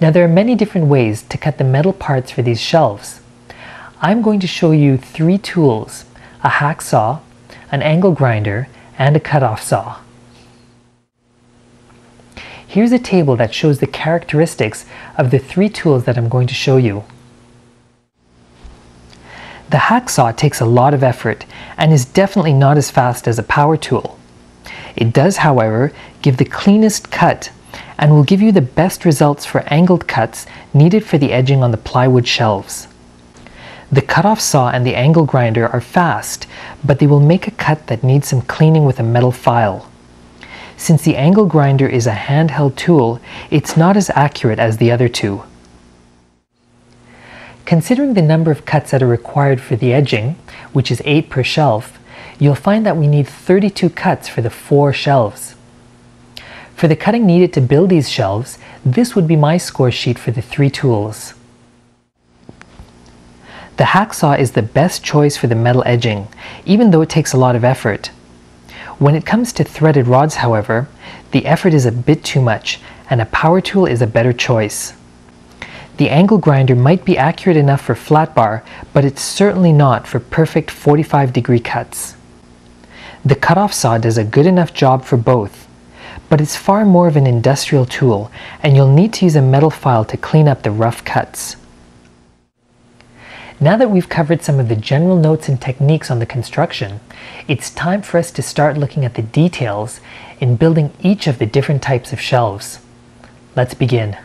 Now there are many different ways to cut the metal parts for these shelves. I'm going to show you three tools, a hacksaw, an angle grinder, and a cut-off saw. Here's a table that shows the characteristics of the three tools that I'm going to show you. The hacksaw takes a lot of effort and is definitely not as fast as a power tool. It does, however, give the cleanest cut and will give you the best results for angled cuts needed for the edging on the plywood shelves. The cut-off saw and the angle grinder are fast, but they will make a cut that needs some cleaning with a metal file. Since the angle grinder is a handheld tool, it's not as accurate as the other two. Considering the number of cuts that are required for the edging, which is 8 per shelf, you'll find that we need 32 cuts for the 4 shelves. For the cutting needed to build these shelves, this would be my score sheet for the three tools. The hacksaw is the best choice for the metal edging, even though it takes a lot of effort. When it comes to threaded rods, however, the effort is a bit too much, and a power tool is a better choice. The angle grinder might be accurate enough for flat bar, but it's certainly not for perfect 45 degree cuts. The cut-off saw does a good enough job for both, but it's far more of an industrial tool and you'll need to use a metal file to clean up the rough cuts. Now that we've covered some of the general notes and techniques on the construction, it's time for us to start looking at the details in building each of the different types of shelves. Let's begin.